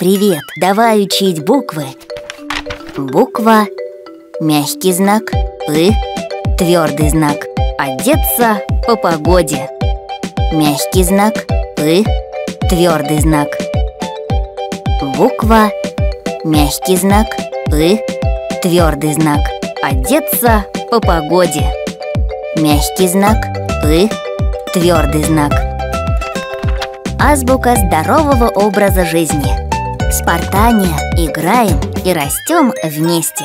Привет, давай учить буквы. Буква Мягкий знак И Твердый знак. Одеться по погоде. Мягкий знак И Твердый знак. Буква Мягкий знак И Твердый знак. Одеться по погоде. Мягкий знак И Твердый знак. Азбука здорового образа жизни Спартания играем и растем вместе.